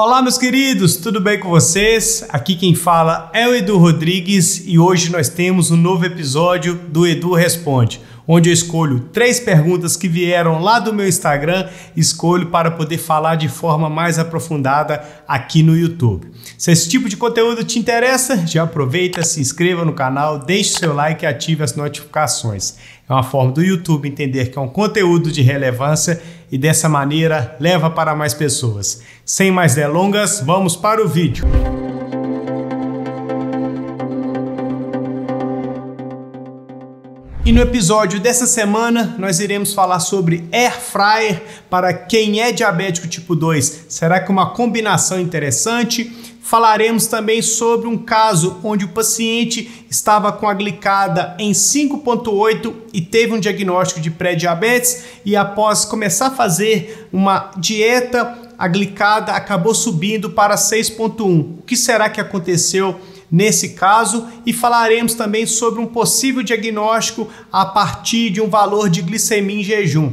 Olá, meus queridos, tudo bem com vocês? Aqui quem fala é o Edu Rodrigues e hoje nós temos um novo episódio do Edu Responde, onde eu escolho três perguntas que vieram lá do meu Instagram, escolho para poder falar de forma mais aprofundada aqui no YouTube. Se esse tipo de conteúdo te interessa, já aproveita, se inscreva no canal, deixe seu like e ative as notificações. É uma forma do YouTube entender que é um conteúdo de relevância e dessa maneira leva para mais pessoas. Sem mais delongas, vamos para o vídeo. E no episódio dessa semana nós iremos falar sobre air fryer para quem é diabético tipo 2. Será que uma combinação interessante? Falaremos também sobre um caso onde o paciente estava com a glicada em 5.8 e teve um diagnóstico de pré-diabetes e após começar a fazer uma dieta, a glicada acabou subindo para 6.1. O que será que aconteceu? Nesse caso e falaremos também sobre um possível diagnóstico a partir de um valor de glicemia em jejum.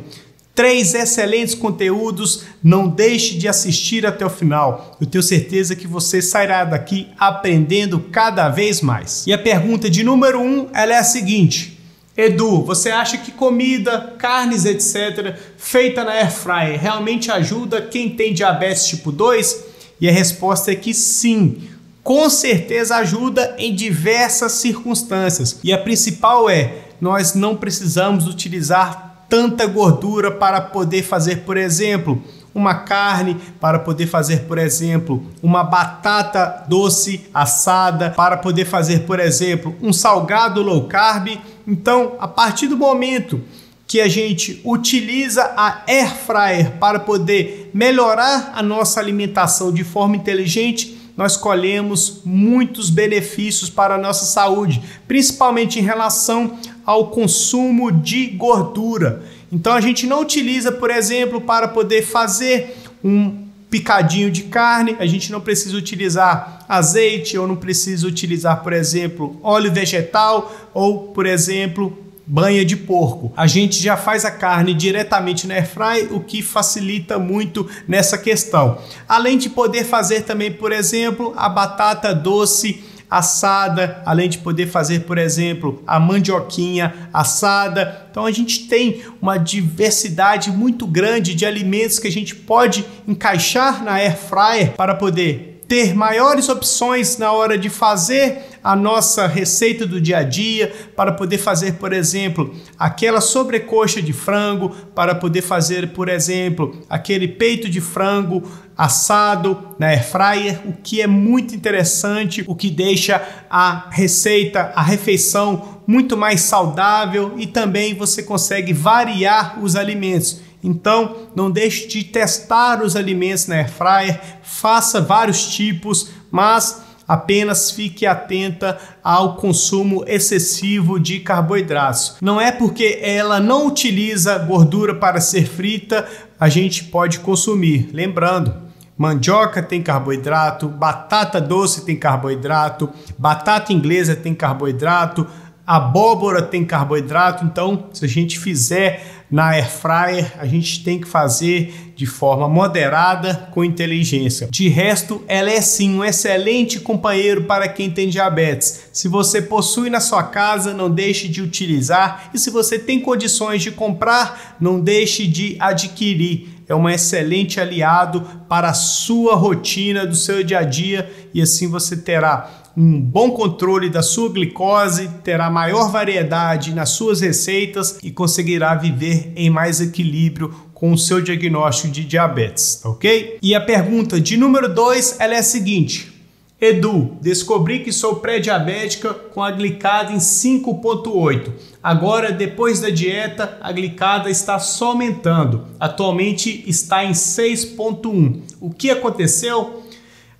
Três excelentes conteúdos, não deixe de assistir até o final. Eu tenho certeza que você sairá daqui aprendendo cada vez mais. E a pergunta de número um, ela é a seguinte: Edu, você acha que comida, carnes, etc., feita na air fryer realmente ajuda quem tem diabetes tipo 2? E a resposta é que sim com certeza ajuda em diversas circunstâncias. E a principal é: nós não precisamos utilizar tanta gordura para poder fazer, por exemplo, uma carne, para poder fazer, por exemplo, uma batata doce assada, para poder fazer, por exemplo, um salgado low carb. Então, a partir do momento que a gente utiliza a air fryer para poder melhorar a nossa alimentação de forma inteligente, nós colhemos muitos benefícios para a nossa saúde, principalmente em relação ao consumo de gordura. Então a gente não utiliza, por exemplo, para poder fazer um picadinho de carne, a gente não precisa utilizar azeite ou não precisa utilizar, por exemplo, óleo vegetal ou, por exemplo, banha de porco. A gente já faz a carne diretamente na airfry, o que facilita muito nessa questão. Além de poder fazer também, por exemplo, a batata doce assada, além de poder fazer, por exemplo, a mandioquinha assada. Então a gente tem uma diversidade muito grande de alimentos que a gente pode encaixar na air fryer para poder ter maiores opções na hora de fazer a nossa receita do dia a dia, para poder fazer, por exemplo, aquela sobrecoxa de frango, para poder fazer, por exemplo, aquele peito de frango assado na air fryer, o que é muito interessante, o que deixa a receita, a refeição muito mais saudável e também você consegue variar os alimentos. Então, não deixe de testar os alimentos na air fryer, faça vários tipos, mas apenas fique atenta ao consumo excessivo de carboidratos. Não é porque ela não utiliza gordura para ser frita, a gente pode consumir. Lembrando, Mandioca tem carboidrato, batata doce tem carboidrato, batata inglesa tem carboidrato, abóbora tem carboidrato, então se a gente fizer na air fryer, a gente tem que fazer de forma moderada, com inteligência. De resto, ela é sim um excelente companheiro para quem tem diabetes. Se você possui na sua casa, não deixe de utilizar e se você tem condições de comprar, não deixe de adquirir é um excelente aliado para a sua rotina do seu dia a dia e assim você terá um bom controle da sua glicose, terá maior variedade nas suas receitas e conseguirá viver em mais equilíbrio com o seu diagnóstico de diabetes, ok? E a pergunta de número 2 ela é a seguinte: Edu, descobri que sou pré-diabética com a glicada em 5.8. Agora, depois da dieta, a glicada está só aumentando. Atualmente está em 6.1. O que aconteceu?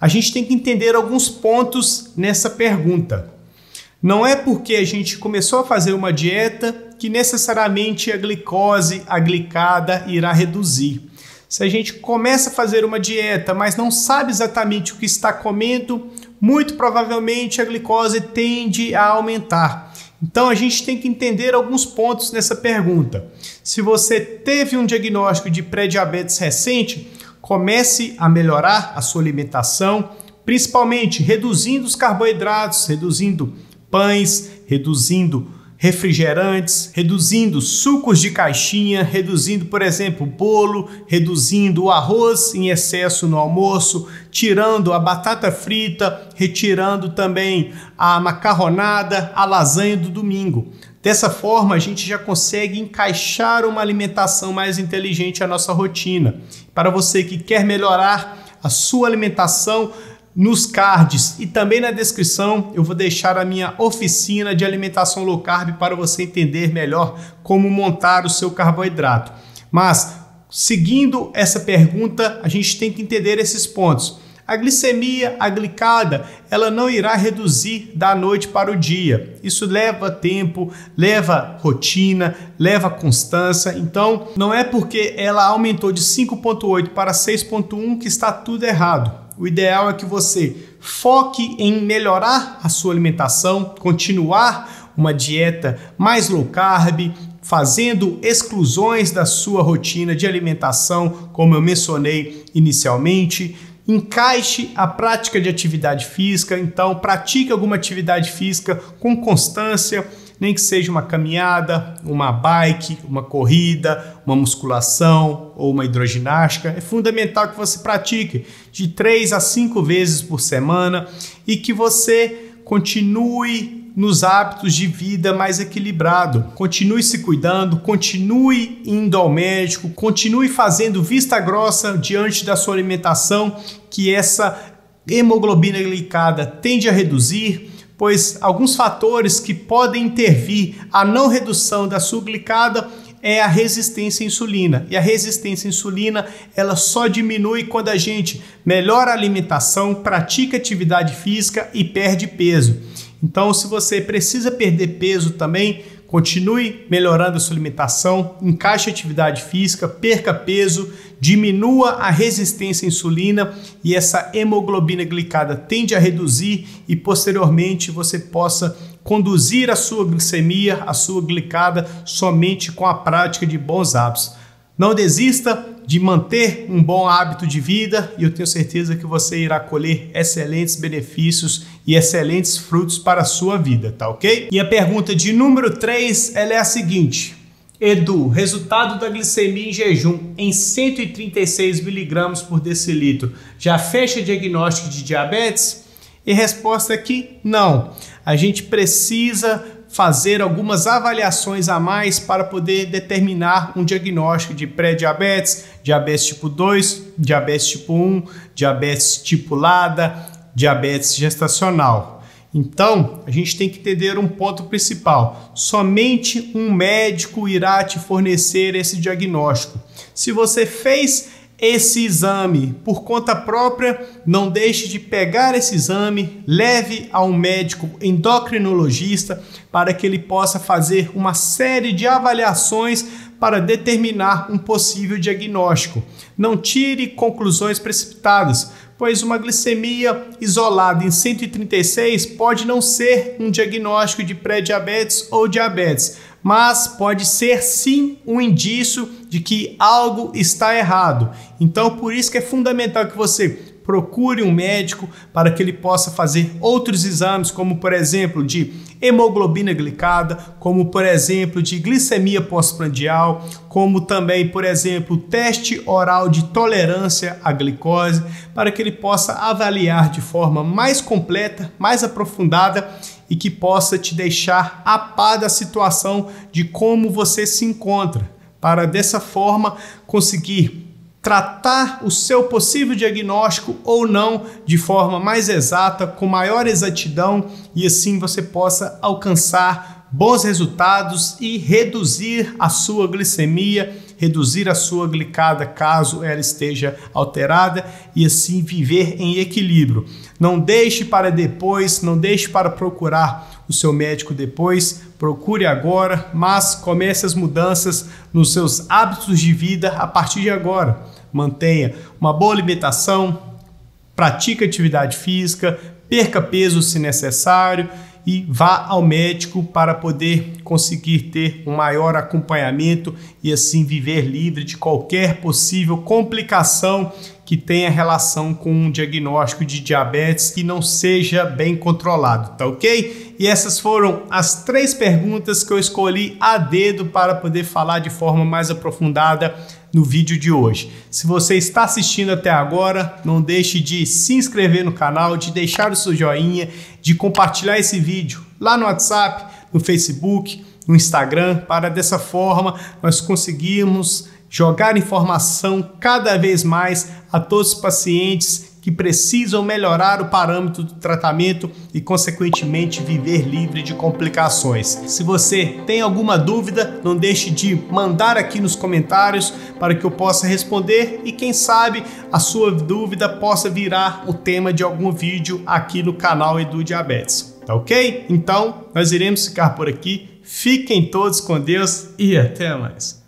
A gente tem que entender alguns pontos nessa pergunta. Não é porque a gente começou a fazer uma dieta que necessariamente a glicose, a glicada irá reduzir. Se a gente começa a fazer uma dieta, mas não sabe exatamente o que está comendo, muito provavelmente a glicose tende a aumentar. Então a gente tem que entender alguns pontos nessa pergunta. Se você teve um diagnóstico de pré-diabetes recente, comece a melhorar a sua alimentação, principalmente reduzindo os carboidratos, reduzindo pães, reduzindo refrigerantes, reduzindo sucos de caixinha, reduzindo, por exemplo, bolo, reduzindo o arroz em excesso no almoço, tirando a batata frita, retirando também a macarronada, a lasanha do domingo. Dessa forma, a gente já consegue encaixar uma alimentação mais inteligente à nossa rotina. Para você que quer melhorar a sua alimentação, nos cards e também na descrição eu vou deixar a minha oficina de alimentação low carb para você entender melhor como montar o seu carboidrato. Mas seguindo essa pergunta, a gente tem que entender esses pontos. A glicemia, a glicada, ela não irá reduzir da noite para o dia. Isso leva tempo, leva rotina, leva constância. Então, não é porque ela aumentou de 5.8 para 6.1 que está tudo errado o ideal é que você foque em melhorar a sua alimentação, continuar uma dieta mais low carb, fazendo exclusões da sua rotina de alimentação, como eu mencionei inicialmente. Encaixe a prática de atividade física, então pratique alguma atividade física com constância nem que seja uma caminhada, uma bike, uma corrida, uma musculação ou uma hidroginástica. É fundamental que você pratique de 3 a 5 vezes por semana e que você continue nos hábitos de vida mais equilibrado. Continue se cuidando, continue indo ao médico, continue fazendo vista grossa diante da sua alimentação, que essa hemoglobina glicada tende a reduzir, pois alguns fatores que podem intervir a não redução da sua glicada é a resistência à insulina. E a resistência à insulina, ela só diminui quando a gente melhora a alimentação, pratica atividade física e perde peso. Então, se você precisa perder peso também, Continue melhorando a sua alimentação, encaixe atividade física, perca peso, diminua a resistência à insulina e essa hemoglobina glicada tende a reduzir e posteriormente você possa conduzir a sua glicemia, a sua glicada somente com a prática de bons hábitos. Não desista de manter um bom hábito de vida e eu tenho certeza que você irá colher excelentes benefícios e excelentes frutos para a sua vida, tá ok? E a pergunta de número 3, ela é a seguinte: Edu, resultado da glicemia em jejum em 136 miligramas por decilitro já fecha diagnóstico de diabetes? E resposta aqui, não. A gente precisa fazer algumas avaliações a mais para poder determinar um diagnóstico de pré-diabetes, diabetes tipo 2, diabetes tipo 1, diabetes tipo LADA, diabetes gestacional. Então, a gente tem que entender um ponto principal. Somente um médico irá te fornecer esse diagnóstico. Se você fez esse exame por conta própria, não deixe de pegar esse exame, leve a um médico endocrinologista para que ele possa fazer uma série de avaliações para determinar um possível diagnóstico. Não tire conclusões precipitadas, pois uma glicemia isolada em 136 pode não ser um diagnóstico de pré-diabetes ou diabetes, mas pode ser sim um indício de que algo está errado. Então, por isso que é fundamental que você procure um médico para que ele possa fazer outros exames, como por exemplo de hemoglobina glicada, como por exemplo de glicemia pós-prandial, como também, por exemplo, teste oral de tolerância à glicose, para que ele possa avaliar de forma mais completa, mais aprofundada e que possa te deixar a par da situação de como você se encontra, para dessa forma conseguir tratar o seu possível diagnóstico ou não de forma mais exata, com maior exatidão e assim você possa alcançar bons resultados e reduzir a sua glicemia reduzir a sua glicada caso ela esteja alterada e assim viver em equilíbrio. Não deixe para depois, não deixe para procurar o seu médico depois, procure agora, mas comece as mudanças nos seus hábitos de vida a partir de agora. Mantenha uma boa alimentação, pratique atividade física, perca peso se necessário e vá ao médico para poder conseguir ter um maior acompanhamento e assim viver livre de qualquer possível complicação que tenha relação com um diagnóstico de diabetes que não seja bem controlado, tá ok? E essas foram as três perguntas que eu escolhi a dedo para poder falar de forma mais aprofundada no vídeo de hoje. Se você está assistindo até agora, não deixe de se inscrever no canal, de deixar o seu joinha, de compartilhar esse vídeo lá no WhatsApp, no Facebook, no Instagram, para dessa forma nós conseguirmos jogar informação cada vez mais a todos os pacientes que precisam melhorar o parâmetro do tratamento e, consequentemente, viver livre de complicações. Se você tem alguma dúvida, não deixe de mandar aqui nos comentários para que eu possa responder e, quem sabe, a sua dúvida possa virar o tema de algum vídeo aqui no canal Edu Diabetes. Tá ok? Então, nós iremos ficar por aqui. Fiquem todos com Deus e até mais.